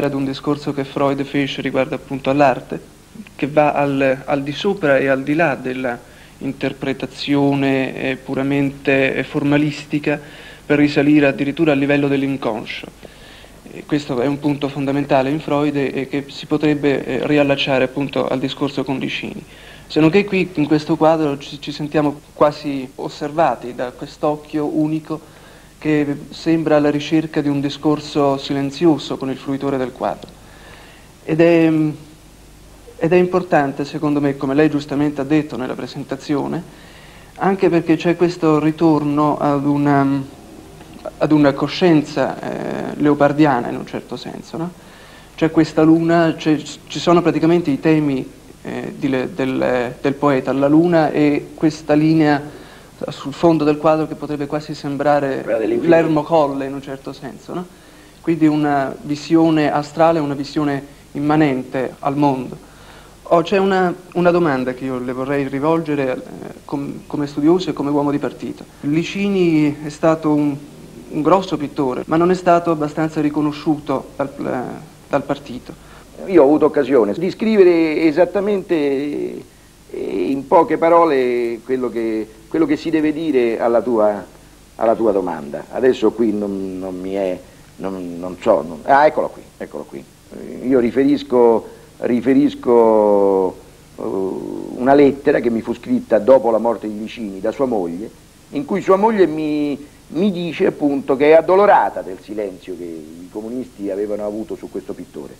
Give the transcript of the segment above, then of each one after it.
ad un discorso che Freud fece riguardo appunto all'arte, che va al, al, di sopra e al di là dell'interpretazione eh, puramente formalistica per risalire addirittura al livello dell'inconscio. Questo è un punto fondamentale in Freud e che si potrebbe eh, riallacciare appunto al discorso con Licini. Se non che qui in questo quadro ci, ci sentiamo quasi osservati da quest'occhio unico che sembra alla ricerca di un discorso silenzioso con il fruitore del quadro. Ed è, ed è importante, secondo me, come lei giustamente ha detto nella presentazione, anche perché c'è questo ritorno ad una, ad una coscienza eh, leopardiana in un certo senso. No? C'è questa luna, ci sono praticamente i temi eh, di, del, del poeta, la luna e questa linea sul fondo del quadro che potrebbe quasi sembrare l'ermo colle in un certo senso. No? Quindi una visione astrale, una visione immanente al mondo. Oh, c'è una, una, domanda che io le vorrei rivolgere eh, com, come studioso e come uomo di partito. Licini è stato un, un, grosso pittore, ma non è stato abbastanza riconosciuto dal, dal partito. Io ho avuto occasione di scrivere esattamente eh, in poche parole quello che quello che si deve dire alla tua, alla tua domanda. Adesso qui non, non mi è, non, non so, non, ah eccolo qui, eccolo qui. Io riferisco, riferisco uh, una lettera che mi fu scritta dopo la morte di Vicini da sua moglie, in cui sua moglie mi, mi dice appunto che è addolorata del silenzio che i comunisti avevano avuto su questo pittore.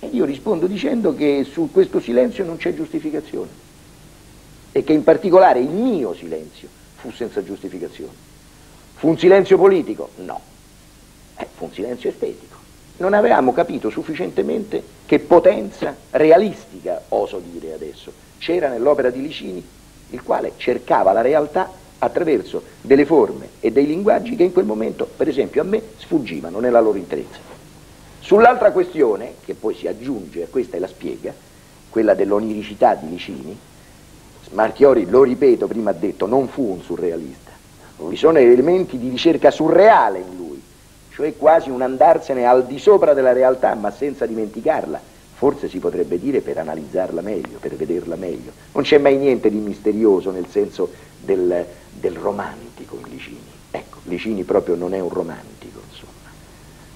E io rispondo dicendo che su questo silenzio non c'è giustificazione e che in particolare il mio silenzio fu senza giustificazione. Fu un silenzio politico? No, eh, fu un silenzio estetico. Non avevamo capito sufficientemente che potenza realistica, oso dire adesso, c'era nell'opera di Licini, il quale cercava la realtà attraverso delle forme e dei linguaggi che in quel momento, per esempio, a me sfuggivano nella loro interezza. Sull'altra questione, che poi si aggiunge a questa e la spiega, quella dell'oniricità di Licini, Marchiori, lo ripeto, prima ha detto, non fu un surrealista. Vi sono elementi di ricerca surreale in lui, cioè quasi un andarsene al di sopra della realtà, ma senza dimenticarla. Forse si potrebbe dire per analizzarla meglio, per vederla meglio. Non c'è mai niente di misterioso nel senso del, del romantico in Licini. Ecco, Licini proprio non è un romantico, insomma.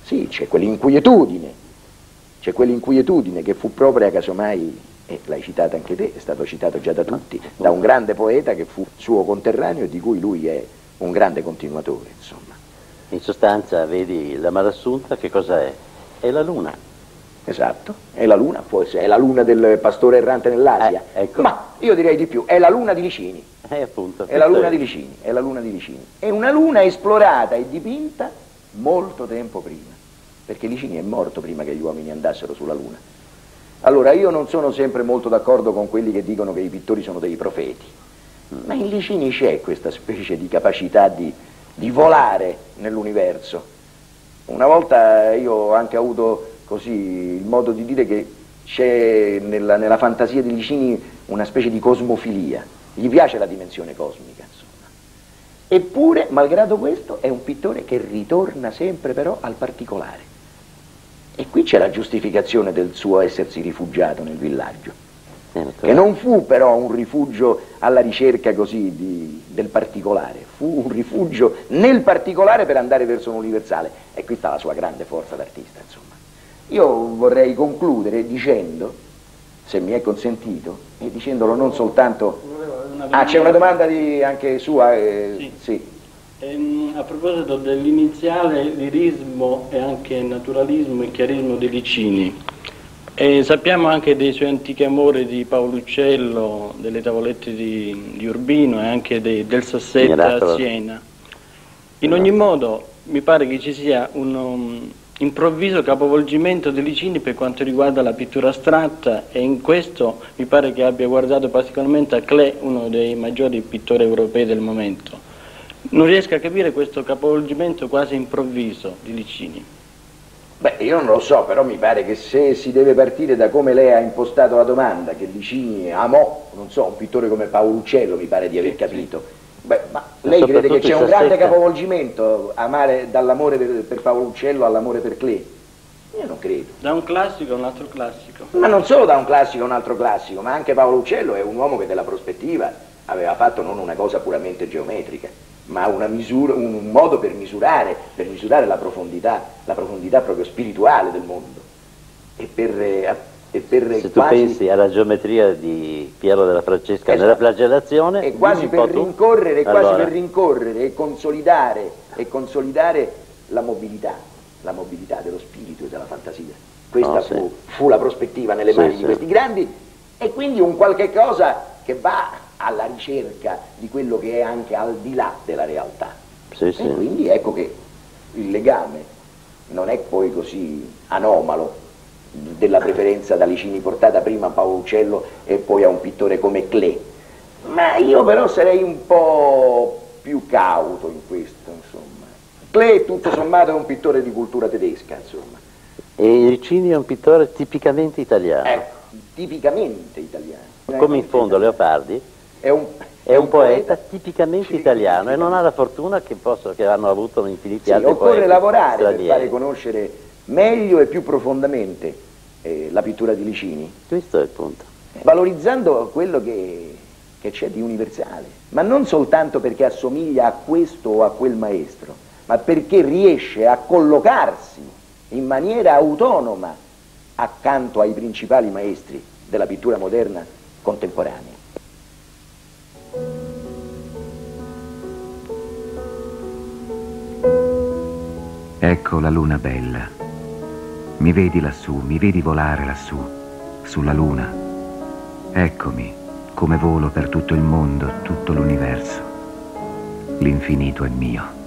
Sì, c'è quell'inquietudine, c'è quell'inquietudine che fu propria casomai e l'hai citata anche te, è stato citato già da tutti, da un grande poeta che fu suo conterraneo e di cui lui è un grande continuatore. Insomma. In sostanza, vedi, la malassunta che cosa è? È la luna. Esatto, è la luna, essere, è la luna del pastore errante nell'Asia, eh, ecco. ma io direi di più, è la luna di Licini. Eh, appunto, è la luna di Licini, è la luna di Licini. È una luna esplorata e dipinta molto tempo prima, perché Licini è morto prima che gli uomini andassero sulla luna. Allora io non sono sempre molto d'accordo con quelli che dicono che i pittori sono dei profeti, ma in Licini c'è questa specie di capacità di, di volare nell'universo. Una volta io ho anche avuto così il modo di dire che c'è nella, nella, fantasia di Licini una specie di cosmofilia, gli piace la dimensione cosmica, insomma. Eppure, malgrado questo, è un pittore che ritorna sempre però al particolare. E qui c'è la giustificazione del suo essersi rifugiato nel villaggio, certo. che non fu però un rifugio alla ricerca così di, del particolare, fu un rifugio nel particolare per andare verso un universale. E qui sta la sua grande forza d'artista, insomma. Io vorrei concludere dicendo, se mi è consentito, e dicendolo non soltanto... Ah, c'è una domanda di, anche sua? Eh, sì. sì. Ehm, a proposito dell'iniziale lirismo e anche naturalismo e chiarismo di Licini, e sappiamo anche dei suoi antichi amori di Paolo Uccello, delle tavolette di, di Urbino e anche dei, del Sassetta a Siena. In ogni modo mi pare che ci sia un um, improvviso capovolgimento di Licini per quanto riguarda la pittura astratta e in questo mi pare che abbia guardato particolarmente a Klee, uno dei maggiori pittori europei del momento. Non riesco a capire questo capovolgimento quasi improvviso di Licini. Beh, io non lo so, però mi pare che se si deve partire da come lei ha impostato la domanda, che Licini amò, non so, un pittore come Paolo Uccello, mi pare di aver capito. Beh, ma lei crede che c'è un grande capovolgimento, amare dall'amore per, per Paolo Uccello all'amore per Klee? Io non credo. Da un classico a un altro classico. Ma non solo da un classico a un altro classico, ma anche Paolo Uccello è un uomo che della prospettiva aveva fatto non una cosa puramente geometrica, ma misura, un modo per misurare, per misurare la profondità, la profondità proprio spirituale del mondo. E per, eh, e per Se tu pensi alla geometria di Piero della Francesca esatto. nella flagellazione, è quasi per rincorrere, allora. quasi per rincorrere e consolidare, e consolidare la mobilità, la mobilità dello spirito e della fantasia. Questa oh, fu, sì. fu, la prospettiva nelle sì, mani sì. di questi grandi e quindi un qualche cosa che va alla ricerca di quello che è anche al di là della realtà. Sì, sì. E quindi ecco che il legame non è poi così anomalo della preferenza da Licini portata prima a Paolo Uccello e poi a un pittore come Klee. Ma io però sarei un po' più cauto in questo, insomma. Klee tutto sommato è un pittore di cultura tedesca, insomma. E Ricini è un pittore tipicamente italiano. Ecco, tipicamente italiano. Come in fondo Leopardi è un, è un poeta, tipicamente italiano e non ha la fortuna che, posso, che hanno avuto infiniti sì, altri occorre lavorare stranieri. per fare conoscere meglio e più profondamente eh, la pittura di Licini. Questo è il punto. Valorizzando quello che, che c'è di universale, ma non soltanto perché assomiglia a questo o a quel maestro, ma perché riesce a collocarsi in maniera autonoma accanto ai principali maestri della pittura moderna contemporanea. Ecco la luna bella. Mi vedi lassù, mi vedi volare lassù, sulla luna. Eccomi, come volo per tutto il mondo, tutto l'universo. L'infinito è mio.